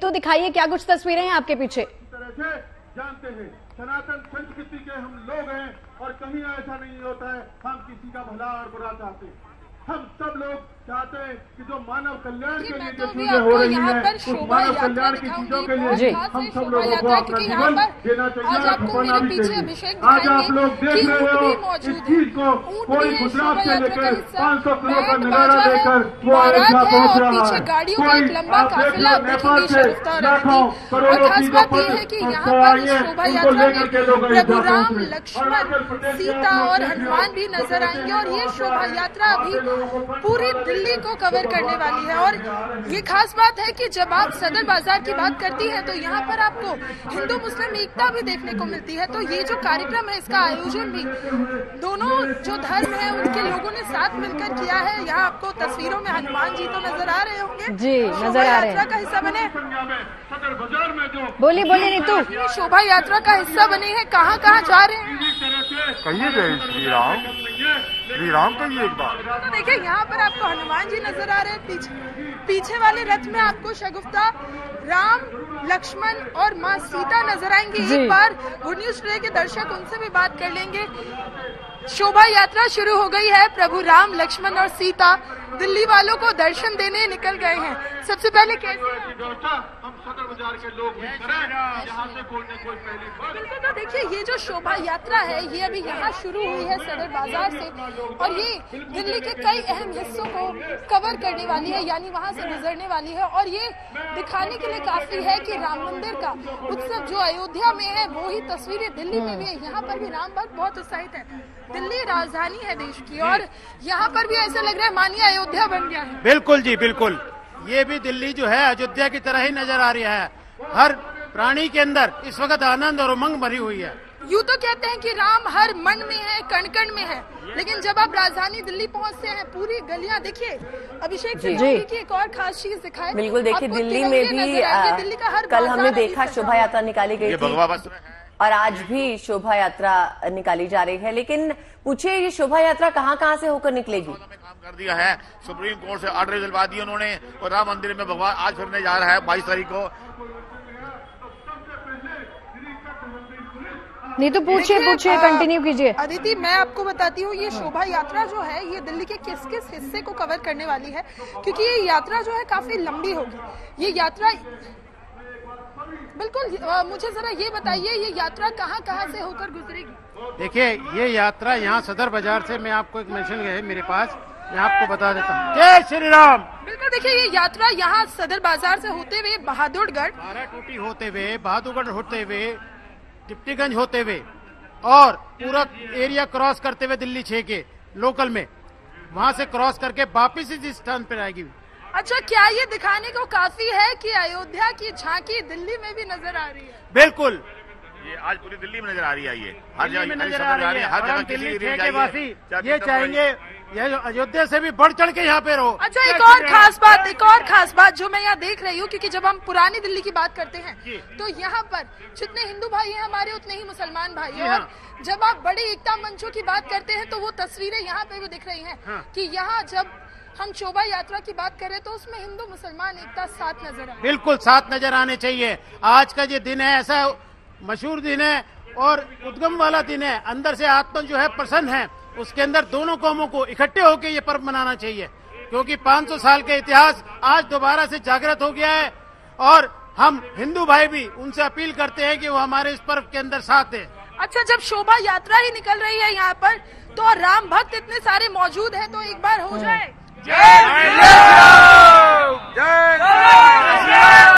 तो दिखाइए क्या कुछ तस्वीरें हैं आपके पीछे। तरह से जानते हैं, सनातन संस्कृति के हम लोग हैं और कहीं ऐसा नहीं होता है, हम किसी का भला और बुरा चाहते हैं। हम सब लोग चाहते हैं कि जो मानव कल्याण के लिए जो चीज़ें हो रही हैं उस मानव कल्याण की चीज़ों के लिए हम सब लोगों को अपना जीवन देना चाहिए। खपाना भी चाहिए आज आप लोग देख रहे हो इस चीज़ को कोई गुजरात से लेकर पाँच सौ किलो का नज़ारा लेकर वो अयोध्या पहुँच रहा है। कोई आप देख लो नेपाल से लाखों करोड़ों की जो पद आइए उनको लेकर के लोग अयोध्या पहुँच रहे लक्ष्मण सीता और हनुमान भी नज़र आएँगे और ये शोभा यात्रा अभी पूरी दिल्ली को कवर करने वाली है। और ये खास बात है कि जब आप सदर बाज़ार की बात करती हैं तो यहाँ पर आपको हिंदू मुस्लिम एकता भी देखने को मिलती है। तो ये जो कार्यक्रम है इसका आयोजन भी दोनों जो धर्म है उनके लोगों ने साथ मिलकर किया है। यहाँ आपको तस्वीरों में हनुमान जी तो नज़र आ रहे होंगे। जी, नज़र आ रहे हैं। का हिस्सा बने। बाज़ार में जो बोलिए बोलिए नीतू शोभा यात्रा का हिस्सा बने हैं। कहाँ कहाँ जा रहे हैं? कहिए जय श्री राम श्री राम कहिए एक बार। तो देखिए यहाँ पर आपको हनुमान जी नज़र आ रहे हैं। पीछे पीछे वाले रथ में आपको शगुफ्ता राम लक्ष्मण और माँ सीता नज़र आएँगे। एक बार गुड न्यूज़ टुडे के दर्शक उनसे भी बात कर लेंगे। शोभा यात्रा शुरू हो गई है। प्रभु राम लक्ष्मण और सीता दिल्ली वालों को दर्शन देने निकल गए हैं। सबसे पहले कैसे बाज़ार के लोग भी करें यहाँ से कोई न कोई पहली बात बिल्कुल तो देखिए ये जो शोभा यात्रा है ये अभी यहाँ शुरू हुई है सदर बाज़ार से। और ये दिल्ली के कई अहम हिस्सों को कवर करने वाली है यानी वहाँ से गुजरने वाली है। और ये दिखाने के लिए काफ़ी है कि राम मंदिर का उत्सव जो अयोध्या में है वो ही तस्वीरें दिल्ली में भी है। यहाँ पर भी राम भक्त बहुत उत्साहित है। दिल्ली राजधानी है देश की और यहाँ पर भी ऐसा लग रहा है मानिए अयोध्या बन गया है। बिल्कुल जी बिल्कुल। ये भी दिल्ली जो है अयोध्या की तरह ही नज़र आ रही है। हर प्राणी के अंदर इस वक्त आनंद और उमंग भरी हुई है। यूँ तो कहते हैं कि राम हर मन में है कण कण में है। लेकिन जब आप राजधानी दिल्ली पहुँचते हैं पूरी गलियाँ देखिए। अभिषेक जी। जी। की एक और खास चीज़ दिखाई बिल्कुल देखिए दिल्ली में भी आ, दिल्ली का हर कल हमने देखा शोभा यात्रा निकाली गई थी। भगवा वस्त्र और आज भी शोभा यात्रा निकाली जा रही है। लेकिन पूछिए ये शोभा यात्रा कहाँ कहाँ से होकर निकलेगी? कर दिया है। सुप्रीम कोर्ट से ऑर्डर दिलवा दिए उन्होंने और राम मंदिर में भगवान आज फिरने जा रहा है बाईस तारीख को। नीतू पूछिए पूछिए कंटिन्यू कीजिए। अदिति मैं आपको बताती हूँ ये शोभा यात्रा जो है ये दिल्ली के किस किस हिस्से को कवर करने वाली है? क्योंकि ये यात्रा जो है काफ़ी लंबी होगी। ये यात्रा बिल्कुल अ, मुझे जरा ये बताइए ये यात्रा कहाँ कहाँ से होकर गुजरेगी? देखिए ये यात्रा यहाँ सदर बाज़ार से मैं आपको एक मेंशन है मेरे पास। मैं आपको बता देता हूँ। जय श्री राम बिल्कुल देखिए ये यात्रा यहाँ सदर बाज़ार से होते हुए बहादुरगढ़ बारह टूटी होते हुए बहादुरगढ़ होते हुए टिप्टीगंज होते हुए और पूरा एरिया क्रॉस करते हुए दिल्ली छह के लोकल में वहाँ से क्रॉस करके वापिस इस स्थान पर आएगी। अच्छा क्या ये दिखाने को काफ़ी है कि अयोध्या की झांकी दिल्ली में भी नज़र आ रही है? बिल्कुल। ये आज पूरी दिल्ली में नज़र आ रही है ये। हर दिल्ली में जगह नज़र आ आ रही है। हर जगह दिल्ली वासी ये चाहेंगे ये जो अयोध्या से भी बढ़ चढ़ के यहाँ पे रहो। अच्छा एक और खास बात एक और खास बात जो मैं यहाँ देख रही हूँ क्योंकि जब हम पुरानी दिल्ली की बात करते हैं तो यहाँ पर जितने हिंदू भाई हैं हमारे उतने ही मुसलमान भाई हैं हाँ। और जब आप बड़ी एकता मंचों की बात करते हैं तो वो तस्वीरें यहाँ पे भी दिख रही हैं हाँ। कि यहाँ जब हम शोभा यात्रा की बात करें तो उसमें हिंदू मुसलमान एकता साथ नज़र आए बिल्कुल साथ नज़र आने चाहिए। आज का ये दिन है ऐसा मशहूर दिन है और उद्गम वाला दिन है अंदर से आत्मा जो है प्रसन्न है उसके अंदर दोनों कौमों को इकट्ठे होकर ये पर्व मनाना चाहिए क्योंकि 500 साल के इतिहास आज दोबारा से जागृत हो गया है और हम हिंदू भाई भी उनसे अपील करते हैं कि वो हमारे इस पर्व के अंदर साथ है अच्छा जब शोभा यात्रा ही निकल रही है यहाँ पर तो राम भक्त इतने सारे मौजूद हैं तो एक बार हो जाए जय जय